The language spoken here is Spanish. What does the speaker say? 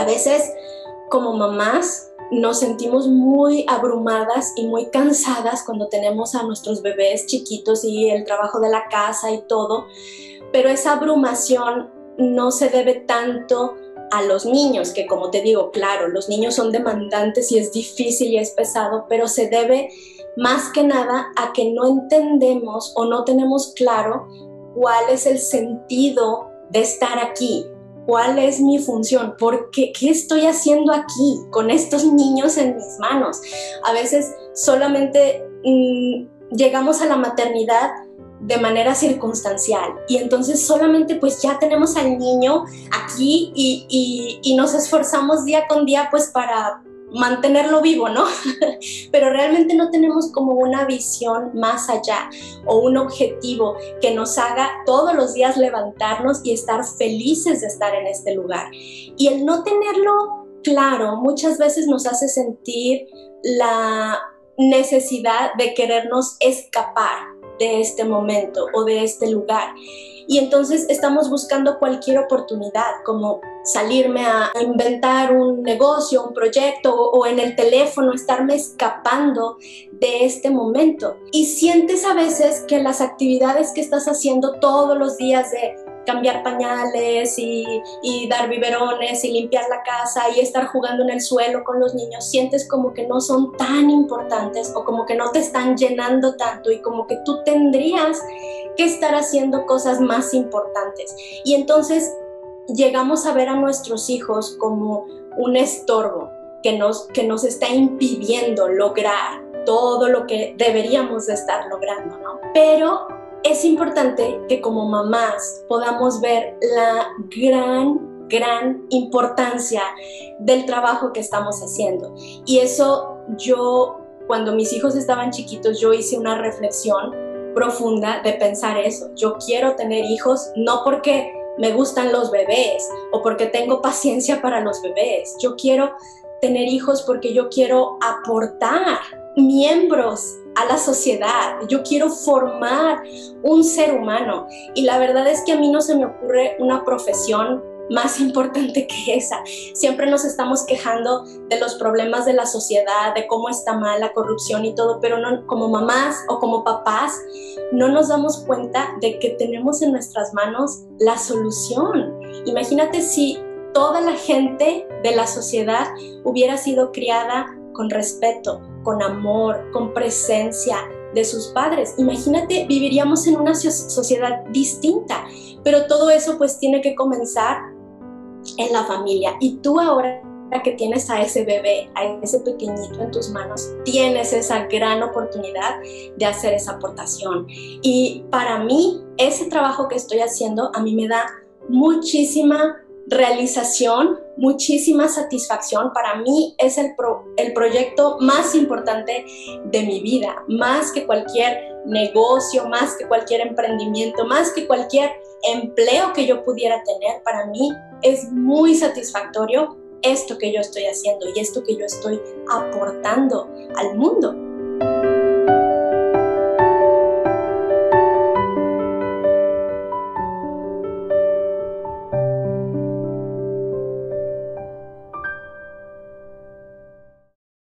A veces como mamás nos sentimos muy abrumadas y muy cansadas cuando tenemos a nuestros bebés chiquitos y el trabajo de la casa y todo, pero esa abrumación no se debe tanto a los niños, que como te digo, claro, los niños son demandantes y es difícil y es pesado, pero se debe más que nada a que no entendemos o no tenemos claro cuál es el sentido de estar aquí, cuál es mi función, ¿Por qué, estoy haciendo aquí con estos niños en mis manos. A veces solamente mm, llegamos a la maternidad de manera circunstancial y entonces solamente pues ya tenemos al niño aquí y, y nos esforzamos día con día pues para mantenerlo vivo, ¿no? Pero realmente no tenemos como una visión más allá o un objetivo que nos haga todos los días levantarnos y estar felices de estar en este lugar. Y el no tenerlo claro muchas veces nos hace sentir la necesidad de querernos escapar de este momento o de este lugar. Y entonces estamos buscando cualquier oportunidad, como salirme a inventar un negocio, un proyecto o, en el teléfono, estarme escapando de este momento. Y sientes a veces que las actividades que estás haciendo todos los días de cambiar pañales y, y, dar biberones y limpiar la casa y estar jugando en el suelo con los niños, sientes como que no son tan importantes o como que no te están llenando tanto y como que tú tendrías que estar haciendo cosas más importantes. Y entonces llegamos a ver a nuestros hijos como un estorbo que nos, que nos está impidiendo lograr todo lo que deberíamos de estar logrando, ¿no? Pero es importante que como mamás podamos ver la gran, gran importancia del trabajo que estamos haciendo. Y eso yo, cuando mis hijos estaban chiquitos, yo hice una reflexión profunda de pensar eso. Yo quiero tener hijos no porque me gustan los bebés o porque tengo paciencia para los bebés. Yo quiero tener hijos porque yo quiero aportar miembros a la sociedad, yo quiero formar un ser humano y la verdad es que a mí no se me ocurre una profesión más importante que esa. Siempre nos estamos quejando de los problemas de la sociedad, de cómo está mal la corrupción y todo, pero no, como mamás o como papás no nos damos cuenta de que tenemos en nuestras manos la solución. Imagínate si toda la gente de la sociedad hubiera sido criada con respeto, con amor, con presencia de sus padres. Imagínate, viviríamos en una sociedad distinta, pero todo eso pues tiene que comenzar en la familia. Y tú ahora que tienes a ese bebé, a ese pequeñito en tus manos, tienes esa gran oportunidad de hacer esa aportación. Y para mí, ese trabajo que estoy haciendo a mí me da muchísima realización, muchísima satisfacción. Para mí es el, el proyecto más importante de mi vida, más que cualquier negocio, más que cualquier emprendimiento, más que cualquier empleo que yo pudiera tener. Para mí es muy satisfactorio esto que yo estoy haciendo y esto que yo estoy aportando al mundo.